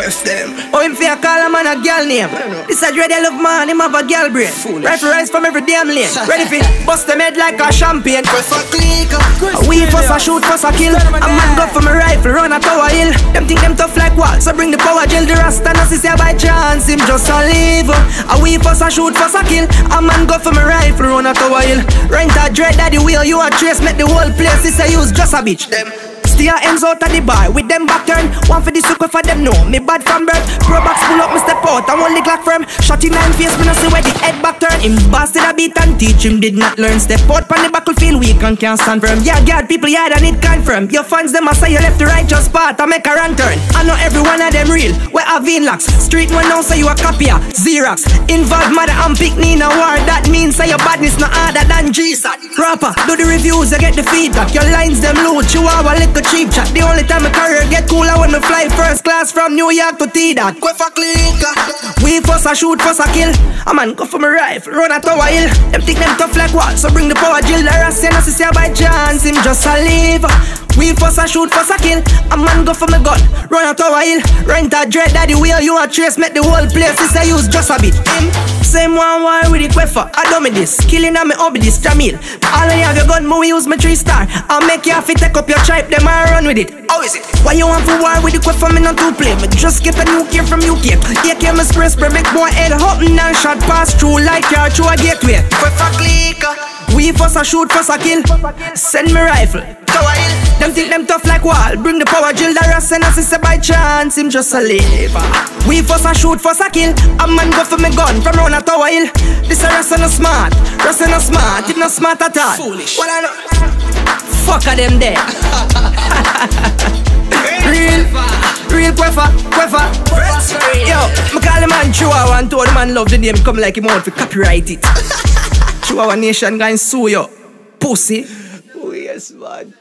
Quest them. Oh, him fear call a man a girl name. This a dread I love man, him have a girl brain. Rise from every damn lane. Ready for bust them head like a champagne. Quest for click. We fuss a shoot, fuss a kill. A man go for my rifle, run a tower hill. Them think them tough like walls, so bring the power gel. The rasta no see say by chance, him just a live. A we fuss a shoot, fuss a kill. A man go for my rifle, run a tower hill. Rent a dread that the wheel, you a trace, make the whole place. This a use just a bitch. Them. Stay ends out of the bar with them back turn. One for the for them know me bad from birth. Pro box pull up, me step out and one lick like firm. Shot in nine face, me no see where the head back turn. Him busted a beat and teach him did not learn. Step out on the battlefield weak and can't stand firm. Yeah, God, people yeah, and it confirm. Your fans them a say you left the righteous path I make a run turn. I know every one of them real. Where have locks? Street one now say you a copier. Xerox. Involved mother and pick me in a war. That means say your badness no harder than Jesus. Rapper, do the reviews, I get the feedback. Your lines them low, chihuahua little cheap chat. The only time my career cooler when me fly first class from New York to T-Dot. Quest for click. Uh. We first a shoot, first a kill. A man go for my rifle, run a tower hill. Them think them tough like what? So bring the power drill. The rest know see by chance, him just a live. We first a shoot, first a kill. A man go for my gun, run a tower hill. Rent a dread the wheel you a trace, make the whole place. This I use just a bit. Him same one war with the queffer. I do me this, killing on me oh, hobby this Jahmiel. All when you have your gun, me use my three star. I make you have to take up your tribe, them I run with it. How is it? Why you want for war with the for Me not to play. Me just get a new gear from UK. AK me spray spray, make boy head hopping and shot pass through like car through a gateway. Quest for click. We first a shoot, first a kill. Send me rifle. Them think them tough like wall. Bring the power drill. The rest and say by chance him just a lever. We first a shoot, first a kill. A man go for me gun from round a tower hill. This a rest and a smart. Rest and a smart. It not smart at all. Foolish. Well I know. Fuck a them there. Real, real queffer, queffer. Quest for real. Yo, me call the man Chihuahua and told the man love the name. Come like him out for copyright it. Chihuahua Nation going sue you, pussy. Oh yes, man.